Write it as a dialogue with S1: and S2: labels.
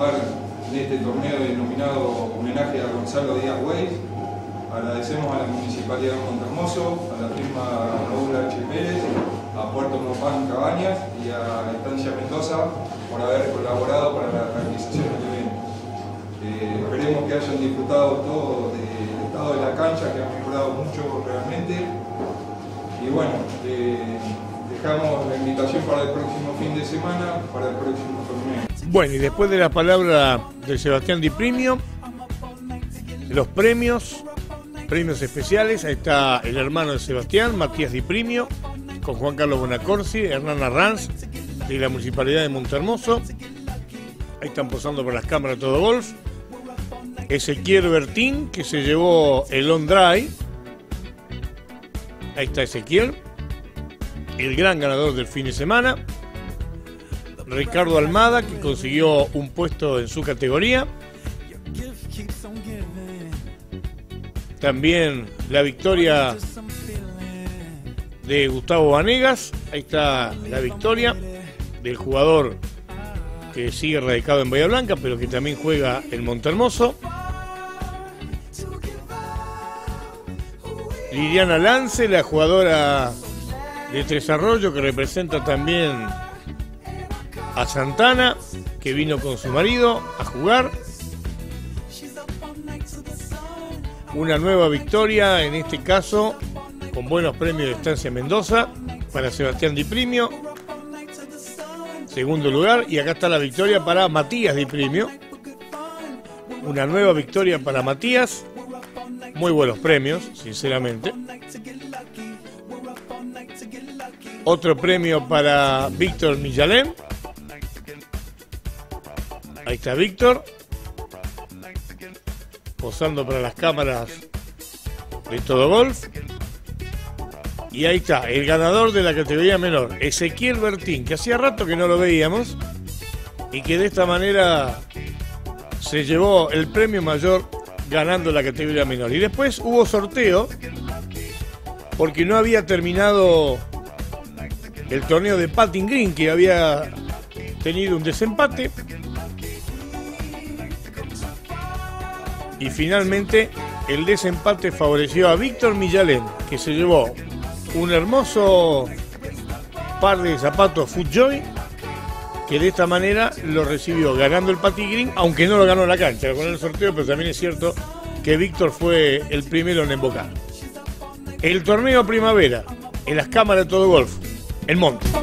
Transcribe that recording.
S1: participar de este torneo denominado homenaje a Gonzalo Díaz Weiss. Agradecemos a la Municipalidad de Montermoso, a la firma Raúl H. Pérez, a Puerto Mopán Cabañas y a Estancia Mendoza por haber colaborado para la realización del evento. Eh, esperemos que hayan disfrutado todo del estado de la cancha, que ha mejorado mucho realmente. Y bueno, eh, dejamos la invitación para el próximo fin de semana, para el próximo torneo.
S2: Bueno, y después de la palabra de Sebastián Di Primio, los premios, premios especiales, ahí está el hermano de Sebastián, Matías Di Primio, con Juan Carlos Bonacorsi, Hernán Arranz, de la Municipalidad de Montermoso. Ahí están posando por las cámaras todo golf. Ezequiel Bertín, que se llevó el on dry. Ahí está Ezequiel, el gran ganador del fin de semana. Ricardo Almada, que consiguió un puesto en su categoría. También la victoria de Gustavo Vanegas. Ahí está la victoria del jugador que sigue radicado en Bahía Blanca, pero que también juega en Montermoso. Liliana Lance, la jugadora de Tres Arroyos, que representa también a Santana, que vino con su marido a jugar. Una nueva victoria, en este caso, con buenos premios de Estancia Mendoza, para Sebastián Di Primio. Segundo lugar, y acá está la victoria para Matías Di Primio. Una nueva victoria para Matías. Muy buenos premios, sinceramente. Otro premio para Víctor Millalén. Ahí está Víctor. Posando para las cámaras de todo golf. Y ahí está, el ganador de la categoría menor, Ezequiel Bertín, que hacía rato que no lo veíamos. Y que de esta manera se llevó el premio mayor ganando la categoría menor. Y después hubo sorteo porque no había terminado el torneo de Patting Green, que había tenido un desempate. Y finalmente el desempate favoreció a Víctor Millalén, que se llevó un hermoso par de zapatos Footjoy, que de esta manera lo recibió ganando el Patting Green, aunque no lo ganó la cancha, lo ganó el sorteo, pero también es cierto que Víctor fue el primero en embocar. El torneo primavera, en las cámaras de todo golf, el Monte.